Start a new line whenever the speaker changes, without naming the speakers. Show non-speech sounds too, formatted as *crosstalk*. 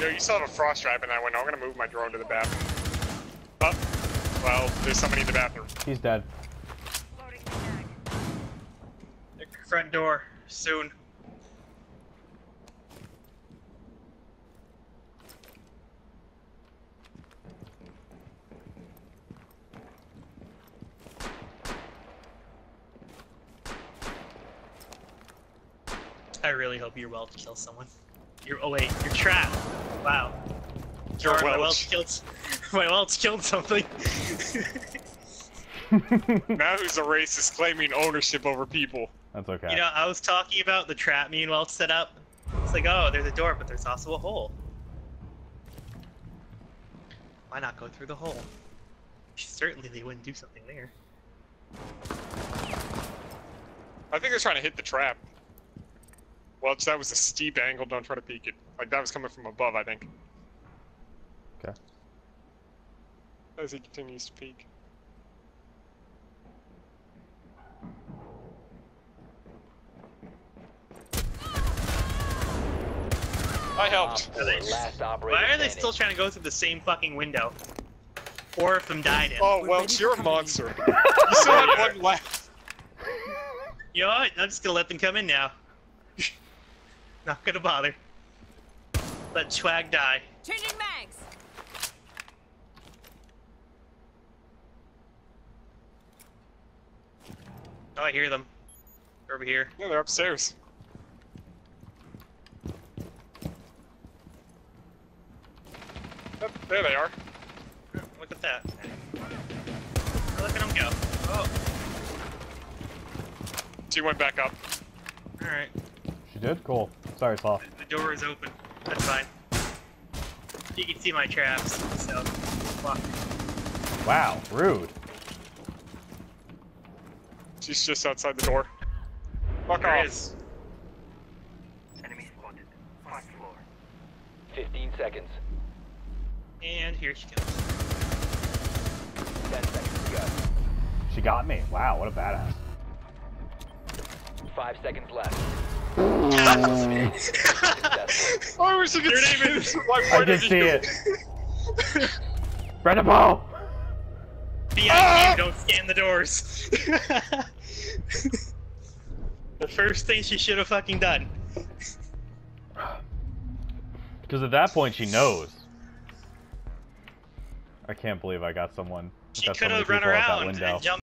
Yo, you still have a frost trap in that window. I'm gonna move my drone to the bathroom. Oh, well, there's somebody in the bathroom.
He's dead.
Front door soon. I really hope you're well to kill someone. You're oh wait, you're trapped. Wow.
Your
Sorry, my
Welch.
Welch killed *laughs* my Welch killed something. *laughs*
Now who's a racist claiming ownership over people?
That's okay.
You know, I was talking about the trap me and Welch set up. It's like, oh, there's a door, but there's also a hole. Why not go through the hole? Certainly they wouldn't do something there.
I think they're trying to hit the trap. Well, that was a steep angle. Don't try to peek it. Like that was coming from above, I think.
Okay.
As he continues to peek. I helped.
Op 4, last operator
Why are they still trying to go through the same fucking window? Four of them died in.
Oh, well, you're a monster. *laughs* You still have one left.
You know what? I'm just gonna let them come in now. *laughs* Not gonna bother. Let Swag die.
Changing mags.
Oh, I hear them. They're over here.
Yeah, they're upstairs. Yep, there they are.
Look at that. Look at them go. Oh,
She went back up.
alright.
She did? Cool. Sorry, Paul.
The door is open. That's fine. You can see my traps, so. Fuck.
Wow, rude.
She's just outside the door. Fuck
There
off.
is.
15 seconds.
And here she goes.
10 seconds to go.
She got me. Wow, what a badass.
5 seconds left.
I
Successful.
wish you could
Your
see
name
this
is-
from my
I
point
did
of
see
view.
it. Brenda *laughs* Ball!
VIP,
Ah!
don't scan the doors. *laughs* the first thing she should have fucking done.
Because at that point she knows. I can't believe I got someone.
She
got so
could have run
people out that
around
window.
and jumped.